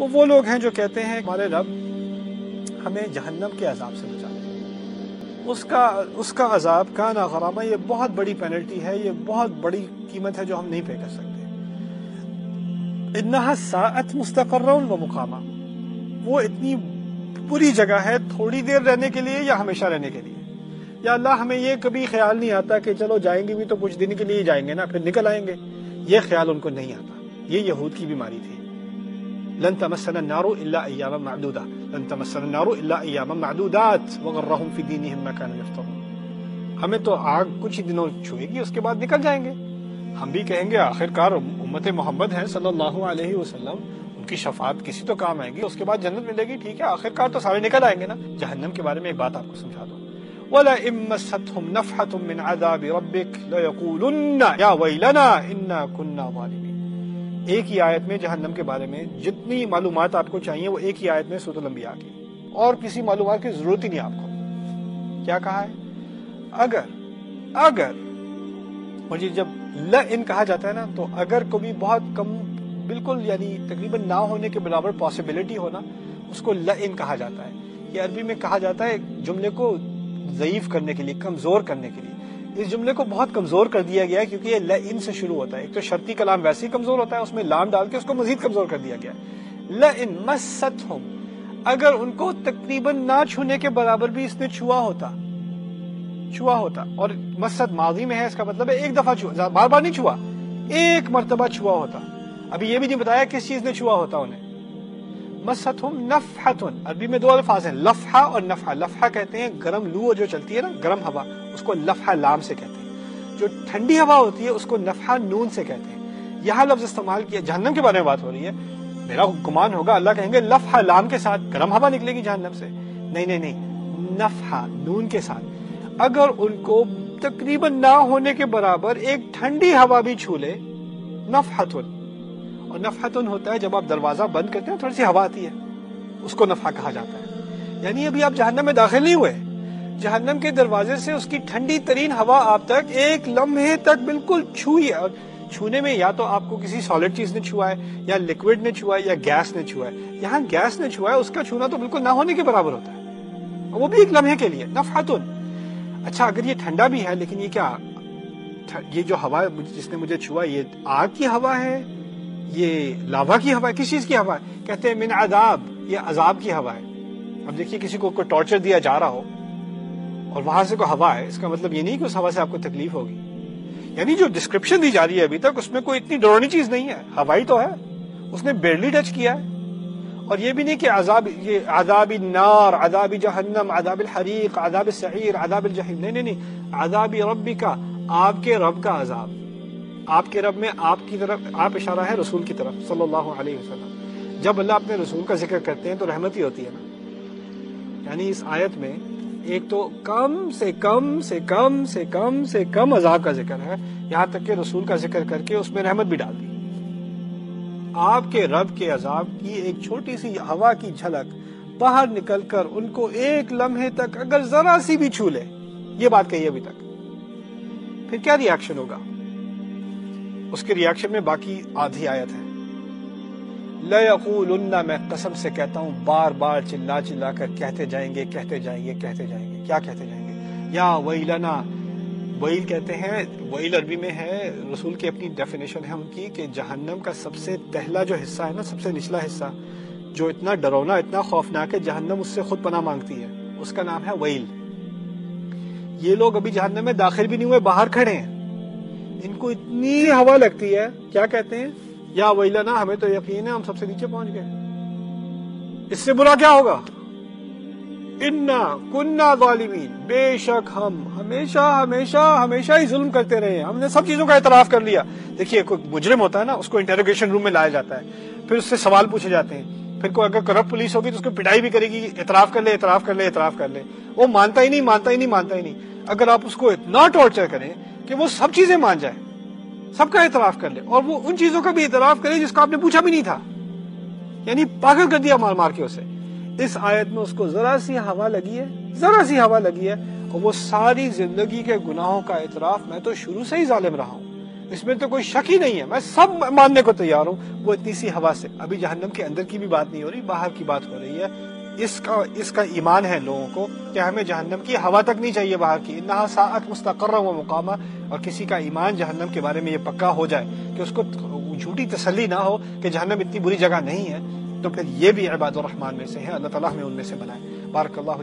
वो वो लोग हैं जो कहते हैं, हमारे रब हमें जहन्नम के अजाब से बचा उसका उसका अजाब का ना गरामा, ये बहुत बड़ी पेनल्टी है, ये बहुत बड़ी कीमत है जो हम नहीं पे कर सकते। इतना सात मुस्तकर व मुकामा। वो इतनी बुरी जगह है, थोड़ी देर रहने के लिए या हमेशा रहने के लिए? या अल्लाह हमें ये कभी ख्याल नहीं आता कि चलो जाएँगे भी तो कुछ दिन के लिए जाएँगे ना, फिर निकल आएँगे? ये ख्याल उनको नहीं आता। ये यहूद की बीमारी थी। लन तमसन नारो इल्ला अय्याम मअदूदा लन तमसन नारो इल्ला अय्याम मअदूदात वगर्रहुम फ़ी दीनिहिम मा कानू यफ्तरून हमें तो आग कुछ ही दिनों छुएगी उसके बाद निकल जाएँगे हम भी कहेंगे आखिरकार उम्मत मोहम्मद है सल्लल्लाहु अलैहि वसल्लम उनकी शफात किसी तो काम आएगी उसके बाद जन्नत मिलेगी ठीक है आखिरकार तो सारे निकल आएँगे ना जहन्नम के बारे में एक बात आपको समझा दो वला या वैलना इन्ना कुन्ना ज़ालिमीन एक ही आयत में जहन्नम के बारे में जितनी मालूम आपको चाहिए, वो एक ही आयत में सूरत लंबिया की। और किसी मालूम की ज़रूरत ही नहीं आपको। क्या कहा है? अगर अगर, मुझे जब ल इन कहा जाता है ना तो अगर को भी बहुत कम, बिल्कुल यानी तकरीबन ना होने के बराबर पॉसिबिलिटी होना उसको ल इन कहा जाता है। ये अरबी में कहा जाता है, जुमले को ज़यीफ करने के लिए, कमज़ोर करने के लिए। इस जुमले को बहुत कमज़ोर कर दिया गया है क्योंकि ये इन से शुरू होता है। एक तो शर्ती कलाम वैसे ही कमज़ोर होता है, उसमें लाम डाल के उसको मजीद कमज़ोर कर दिया गया ल इन मसत हम। अगर उनको तकरीबन ना छूने के बराबर भी इसने छुआ होता छुआ होता, और मसद माजी में है, इसका मतलब है एक दफ़ा छुआ, बार बार नहीं छुआ, एक मरतबा छुआ होता। अभी ये भी नहीं बताया किस चीज़ ने छुआ होता उन्हें। मसहतुम नफहतुन। अरबी में दो अल्फाज हैं, लफहा और नफहा। लफहा कहते हैं गर्म लू जो चलती है ना, गर्म हवा, उसको लफहा लाम से कहते हैं। जो ठंडी हवा होती है, उसको नफहा नून से कहते हैं। यह लफ्ज इस्तेमाल किया, जहन्नम के बारे में बात हो रही है। मेरा गुमान होगा, अल्लाह कहेंगे, लफहा लाम के साथ गर्म हवा निकलेगी जहन्नम से। नहीं नहीं नहीं, नफहा, नून के साथ। अगर उनको तकरीबन ना होने के बराबर एक ठंडी हवा भी छू ले, नफहतुन। और नफहतुन होता है जब आप दरवाज़ा बंद करते हैं, थोड़ी सी हवा आती है। उसको नफा कहा जाता है। यानी अभी आप जहन्नम में दाखिल नहीं हुए। जहन्नम के दरवाजे से उसकी ठंडी, तरीन हवा आप तक एक लम्हे तक बिल्कुल छुई और छूने में या तो आपको किसी सॉलिड चीज़ ने छुआ है, या लिक्विड ने छुआ है, या गैस ने छुआ है। यहाँ गैस ने छुआ है, उसका छूना तो बिल्कुल ना होने के बराबर होता है। वो भी एक लम्हे के लिए नफातुन अच्छा अगर ये ठंडा भी है, लेकिन ये क्या ये जो हवा जिसने मुझे छुआ, ये आग की हवा है? ये लावा की हवा है? किस चीज़ की हवा है? कहते हैं, मिन अजाब. ये अजाब की हवा है। अब देखिए, किसी को कोई टॉर्चर दिया जा रहा हो और वहाँ से कोई हवा है, इसका मतलब ये नहीं कि उस हवा से आपको तकलीफ़ होगी। यानी जो डिस्क्रिप्शन दी जा रही है अभी तक, उसमें कोई इतनी डरोनी चीज़ नहीं है। हवाई तो है। उसने बेरली टच किया है। और ये भी नहीं कि अजाब, ये आदाबी नार आदाबी जहन्नम आदाब हरीक आदाब सईर आदाब जहीम। नहीं नहीं नहीं। आदाबी रबी का आपके रब का अजाब। आपके रब में आपकी तरफ़, आप इशारा है रसूल की तरफ़, सल्लल्लाहु अलैहि वसल्लम। जब अल्लाह अपने रसूल का ज़िक्र करते हैं तो रहमत ही होती है ना। यानी इस आयत में एक तो कम से कम से कम से कम से कम अजाब का ज़िक्र है। यहाँ तक के रसूल का ज़िक्र करके उसमें रहमत भी डाल दी। आपके रब के अजाब की एक छोटी सी हवा की झलक बाहर निकलकर उनको एक लम्हे तक अगर जरा सी भी छू ले, ये बात कही अभी तक। फिर क्या रिएक्शन होगा? उसके रिएक्शन में बाकी आधी आयत है। लयकूलन्ना मैं कसम से कहता हूँ बार बार चिल्ला चिल्ला कर कहते जाएँगे कहते जाएँगे कहते जाएँगे। क्या कहते जाएँगे? या वहीलना वहील कहते हैं वहील अरबी में है, रसूल की अपनी डेफिनेशन है उनकी कि जहन्नम का सबसे पहला जो हिस्सा है ना, सबसे निचला हिस्सा, जो इतना डरौना, इतना खौफनाक है, जहन्नम उससे खुद पना मांगती है। उसका नाम है वहील ये लोग अभी जहन्नम में दाखिल भी नहीं हुए, बाहर खड़े हैं। इनको इतनी हवा लगती है, क्या कहते हैं? या वहीला ना हमें तो यकीन है, हम सबसे नीचे पहुँच गए। इससे बुरा क्या होगा? इन्ना कुन्ना गालिमीन बेशक हम हमेशा हमेशा हमेशा ही जुल्म करते रहे हमने सब चीज़ों का एतराफ कर लिया। देखिए, कोई मुजरिम होता है ना, उसको इंटेरोगेशन रूम में लाया जाता है। फिर उससे सवाल पूछे जाते हैं। फिर कोई अगर करप्ट पुलिस होगी तो उसको पिटाई भी करेगी एतराफ कर ले एतराफ कर ले एतराफ कर ले। वो मानता ही नहीं, मानता ही नहीं, मानता ही नहीं। अगर आप उसको इतना टॉर्चर करें कि वो सब चीज़ें मान जाए, सबका एतराफ कर ले, और वो उन चीज़ों का भी एतराफ करे जिसका आपने पूछा भी नहीं था। यानी पागल कर दिया मार मार के उसे। इस आयत में उसको जरा सी हवा लगी है, जरा सी हवा लगी है, और वो सारी ज़िंदगी के गुनाहों का एतराफ मैं तो शुरू से ही जालिम रहा हूँ। इसमें तो कोई शक ही नहीं है, मैं सब मानने को तैयार हूँ। वो इतनी सी हवा से, अभी जहन्नम के अंदर की भी बात नहीं हो रही, बाहर की बात हो रही है इसका इसका ईमान है लोगों को कि हमें जहन्नम की हवा तक नहीं चाहिए बाहर की। ना सात मुस्तकर व मुकामा। और किसी का ईमान जहन्नम के बारे में ये पक्का हो जाए कि उसको झूठी तसली ना हो कि जहन्नम इतनी बुरी जगह नहीं है तो फिर ये भी इबादुररहमान में से है। अल्लाह ताला हमें उनमें से बनाए। बारक अल्लाह